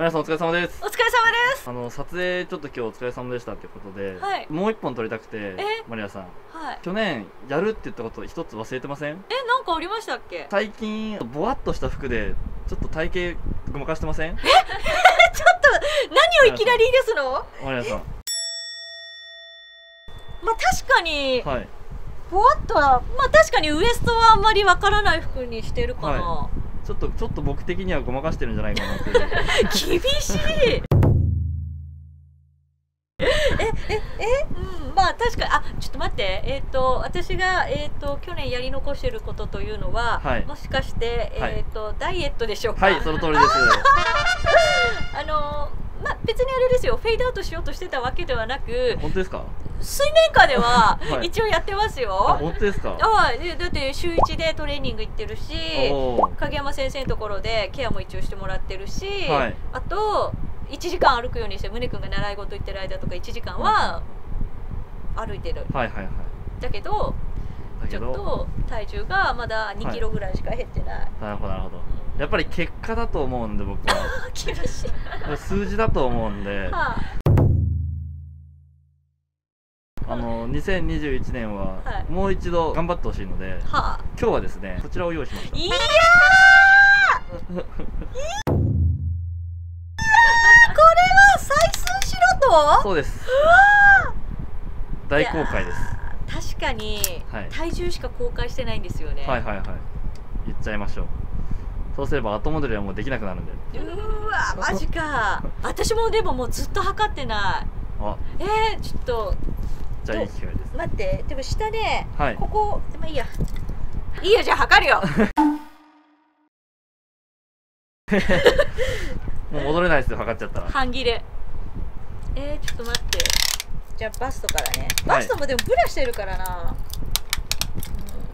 皆さんお疲れ様です。お疲れ様です。あの撮影ちょっと今日お疲れ様でしたってことで、はい。もう一本撮りたくてえ？マリアさん。はい。去年やるって言ったこと一つ忘れてません？えなんかありましたっけ？最近ぼわっとした服でちょっと体型ごまかしてません？ちょっと何をいきなりですの？マリアさん。まあ確かにはい。ぼわっとはまあ確かにウエストはあんまりわからない服にしてるかな、はちょっとちょっと僕的にはごまかしてるんじゃないかなって 厳しい。えええ？うんまあ確かに。あちょっと待って。えっ、と私がえっ、と去年やり残してることというのは、はい。もしかしてはい。えっ、と、ダイエットでしょうか？はいその通りです。あのまあ別にあれですよフェードアウトしようとしてたわけではなく本当ですか？水面下では はい。一応やってますよ、あ本当ですか？あでだって週1でトレーニング行ってるし影山先生のところでケアも一応してもらってるし、はい。あと1時間歩くようにして宗君が習い事行ってる間とか1時間は歩いてる。はいはいはい。だけどちょっと体重がまだ2キロぐらいしか減ってない、なるほどなるほどやっぱり結果だと思うんで僕は。厳しい、数字だと思うんで。はあ。の2021年ははい。もう一度頑張ってほしいのであ、はあ、今日はですねこちらを用意しました。いやー！いやー！これは採寸しろと？そうです。大公開です。確かに、はい。体重しか公開してないんですよね、はいはいはい。言っちゃいましょうそうすれば後戻りはもうできなくなるんで。うーわマジか。私もでももうずっと測ってない。あ。えー、ちょっと。じゃあいい機会です。待って。でも下ね、はい。ここまあいいや。いいよじゃあ測るよ。もう戻れないですよ測っちゃったら。半切れ。えー、ちょっと待って。じゃあバストからね。バストもでもブラしてるからな、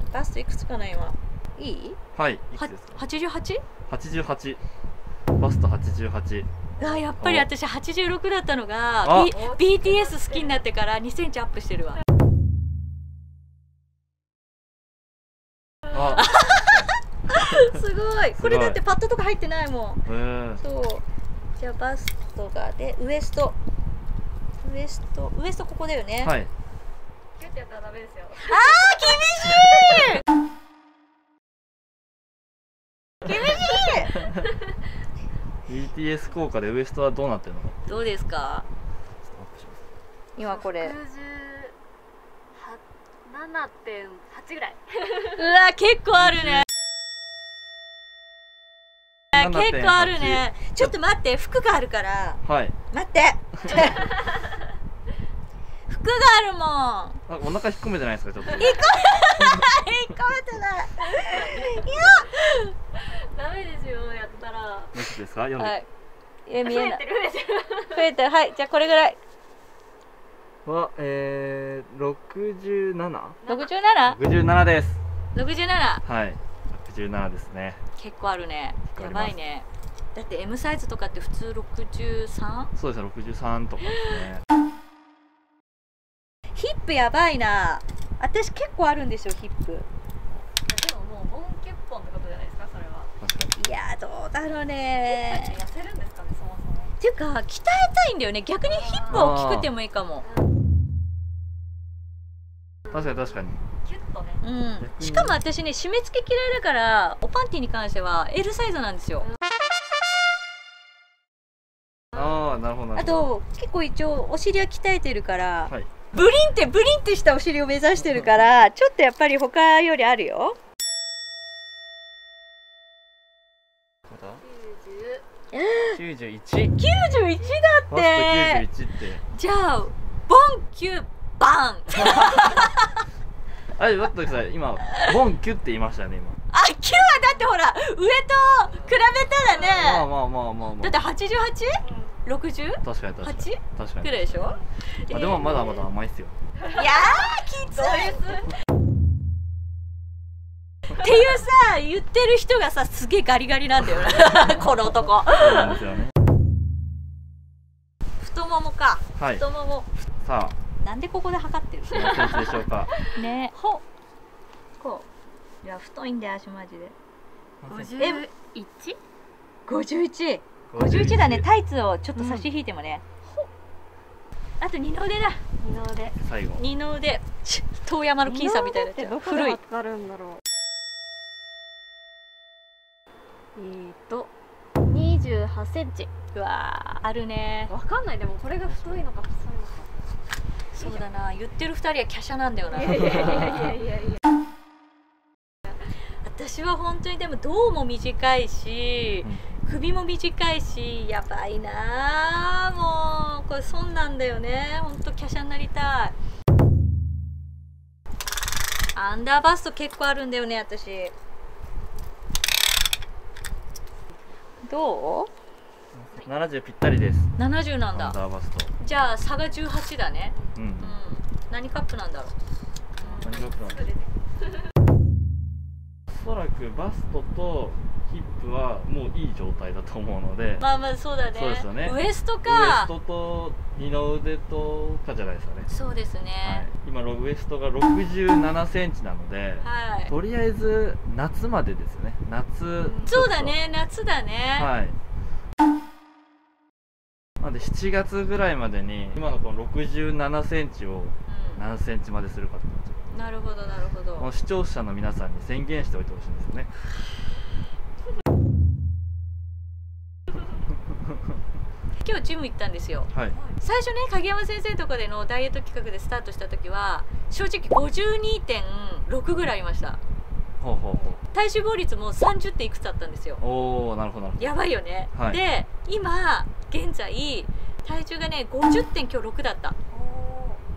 うん、バストいくつかな今いい？はいいくはつですか？88? 88バスト88あやっぱり私86だったのがあ。B BTS 好きになってから2センチアップしてるわ。あ。すごい。これだってパッドとか入ってないもん。え。ー、そう。じゃあバストがでウエスト。ウエストウエストここだよね、はい。キュッてやったらダメですよ。厳しい BTS 効果でウエストはどうなってるの？かどうですか？今これ。九十七点八ぐらい。うわ結構あるね。結構あるね。ちょっと待って服があるから。はい。待って。服があるもん。あお腹引っ込めてないですか？ちょっと。引っ込めてない。ダメですよ。やったら。いくつですか？読んで、はい。え見増えない。えてる増えてる。増えてる。はい。じゃあこれぐらい。はえー、67? 67?67 67です。67はい。67ですね。結構あるね。やばいね。だって M サイズとかって普通 63? そうですね。63とかですね。ヒップやばいな。私結構あるんですよヒップでももうボンキュッポンってことじゃないですかそれは。確かにいやどうだろうね。痩せるんですかねそもそも。っていうか鍛えたいんだよね。逆にヒップは大きくてもいいかも。確かに確かに。キュッとね。うん。しかも私ね締め付け嫌いだからおパンティに関しては L サイズなんですよ。ああなるほどなあるほど。と結構一応お尻は鍛えてるから、はい。ブリンってブリンってしたお尻を目指してるからちょっとやっぱり他よりあるよまた九十。91 91だバって。スト91って。じゃあボンキュバン。あれ待ってください。今ボンキュって言いましたよね今。あキュはだってほら上と比べたらね、まあまあまあまあまあ。だって 88?60? 確かに確かに。8? 確かに。ぐらいでしょ？あでもまだまだ甘いっすよ。いやーきついっていうさ言ってる人がさすげえガリガリなんだよな。この男。そうなんですよね太ももか。はい。太もも。さなんでここで測ってるあ何センチでしょうか？ね。ほこう。いや太いんだよ足マジで。五十え一？51 51だね。タイツをちょっと差し引いてもね、あと二の腕だ。二の腕。最後。二の腕。ち遠山の金さんみたいにな古い。測るんだろうえーと28センチ。うわーあるね。わかんない。でもこれが太いのか細いのか。そうだな。言ってる二人は華奢なんだよな。いやいやいやいやいやいや。私は本当にでも胴も短いし首も短いしやばいなあもうこれ損なんだよね。本当華奢になりたい。アンダーバスト結構あるんだよね私どう？70ぴったりです ?70 なんだ。ダーバスト。じゃあ差が18だね。うん。うん。何カップなんだろう？何が来るのおそらくバストとヒップはもういい状態だと思うので、まあまあそうだね。そうですよね。ウエストウエかストと二の腕とかじゃないですかね、そうですはい。ね、今ロウエストが6 7センチなので、はい、とりあえず夏までですよね。夏そうだね。夏だね、はい。なので7月ぐらいまでに今のこの6 7センチをうん。何センチまでするかってなるほどなるほど。視聴者の皆さんに宣言しておいてほしいんですよね今日ジム行ったんですよ。はい。最初ね影山先生とかでのダイエット企画でスタートした時は正直52.6ぐらいありました。ほうほうほ体脂肪率も 30. 点いくつあったんですよ。うおおなるほどなるほど。やばいよね、はい。で今現在体重がね50.6だった。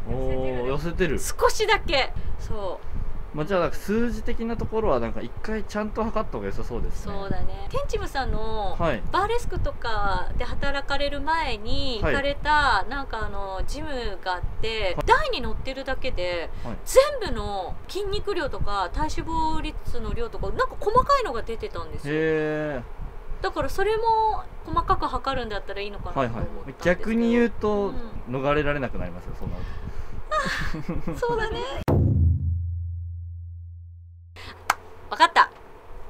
おおお寄せてる。少しだけ。そまあ、じゃあ数字的なところはなんか一回ちゃんと測った方が良さそうでうすね。そうだね。テンチムさんのはい。バーレスクとかで働かれる前にはい行かれたなんかあのジムがあって、はい。台に乗ってるだけではい。全部の筋肉量とか体脂肪率の量とかなんか細かいのが出てたんですよ。へえだからそれも細かく測るんだったらいいのかなとはい思ったんですはいけど逆に言うとう逃れられなくなりますよそんな そうだね分かった、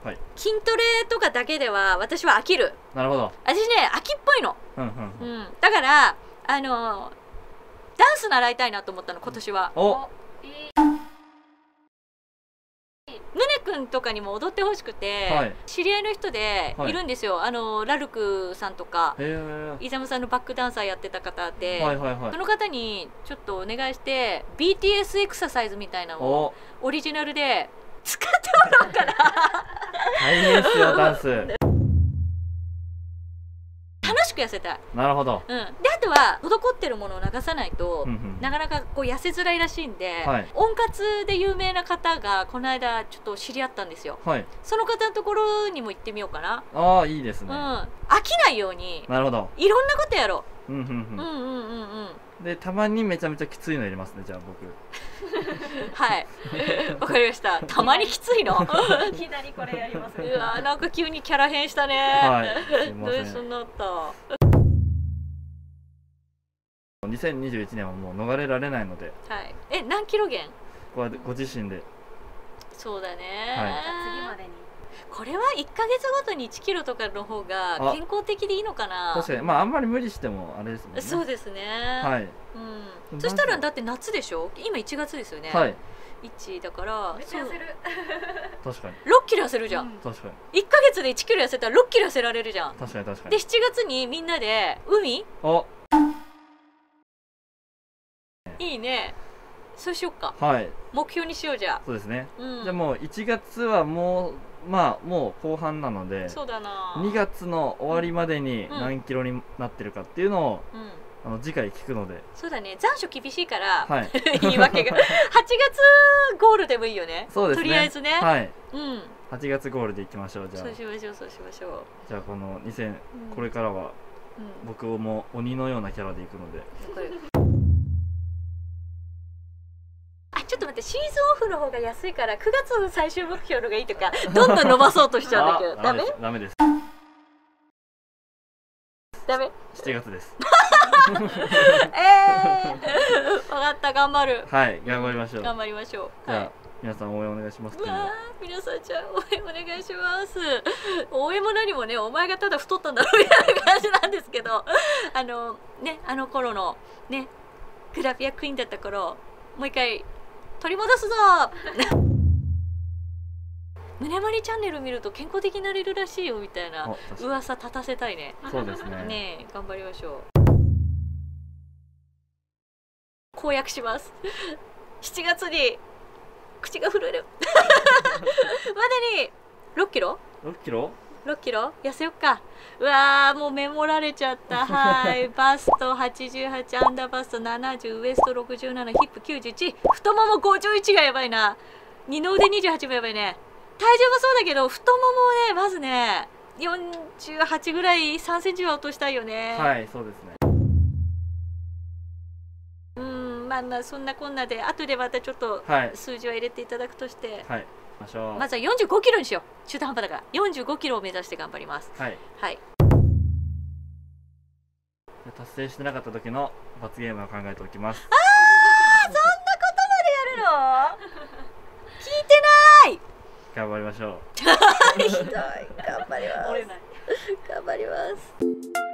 はい。筋トレとかだけでは私は飽きる。なるほど。私ね秋っぽいの、うんうんうん。うん、だからあのダンス習いたいなと思ったの今年は。お。ムネ君とかにも踊ってほしくて、はい。知り合いの人ではい。いるんですよ、あのラルクさんとか。イザムさんのバックダンサーやってた方で、はいはいはい。その方にちょっとお願いして BTS エクササイズみたいなのをお。オリジナルで使ってもらおうかな大変ですよダンス。楽しく痩せたい、なるほど。うん、であとは滞ってるものを流さないと、うんうん。なかなかこう痩せづらいらしいんで、はい。温活で有名な方がこの間ちょっと知り合ったんですよ。はい。その方のところにも行ってみようかな、ああいいですね。うん、飽きないようになるほど。いろんなことやろう。んうんう、うん、うんうんうんうんでたまにめちゃめちゃきついの入れますねじゃあ僕。はい。わかりました。たまにきついの？いきなりこれやりますうわなんか急にキャラ変したね。はいすいません。どうしになった。2021年はもう逃れられないので。はい。え何キロ減？こご自身で。そうだね、はい。次までにこれは1か月ごとに1キロとかの方があ健康的でいいのかな？確かに。まああんまり無理してもあれですもんね。そうですね。はい。うん、そしたらだって夏でしょ？今1月ですよね、はい。1だからめっちゃ痩せる。確かにそう6キロ痩せるじゃん、うん。確か1か月で1キロ痩せたら6キロ痩せられるじゃん。に確かに確かでに7月にみんなで海？お。いいねそうしよっか。はい。目標にしようじゃあ、そうですね。うん、じゃあもう1月はもうまあもう後半なのでそうだな。2月の終わりまでにん。何キロになってるかっていうのをうん。あの次回聞くので。そうだね。残暑厳しいから、はい。言い訳が。8月ゴールでもいいよね。そうですね。とりあえずね、はい。うん。8月ゴールでいきましょうじゃあ。そうしましょうそうしましょう、じゃあこの2000うん。これからはうん。僕も鬼のようなキャラでいくので。わかってシーズンオフの方が安いから9月の最終目標の方がいいとかどんどん伸ばそうとしちゃうんだけど。あダメダメ？です。ダメ？7月です。え えー、分かった頑張る。はい頑張りましょう。頑張りましょう。じゃあはい。皆さん応援お願いしますわあ皆さんじゃあ応援お願いします。応援も何もねお前がただ太ったんだろみたいな感じなんですけど。あのねあの頃のねグラビアクイーンだった頃もう一回取り戻すぞ。胸まりチャンネル見ると健康的になれるらしいよみたいな噂立たせたいね。そうですね。ねえ頑張りましょう。公約します。7月に口が震える。までに6キロ？6キロ？6キロ？痩せよっか。うわーもうメモられちゃった。はい。バスト88アンダーバスト70ウエスト67ヒップ91太もも51がやばいな。二の腕28もやばいね。体重もそうだけど太ももをねまずね48ぐらい3センチは落としたいよね。はいそうですね。うんまあまあそんなこんなで後でまたちょっとはい。数字は入れていただくとして、はい。行きましょう。まずは45キロにしよう。中途半端だから。45キロを目指して頑張ります。はい。はい。で達成してなかった時の罰ゲームを考えておきます。あそんなことまでやるの？聞いてない。頑張りましょう。ひどい。頑張ります。頑張ります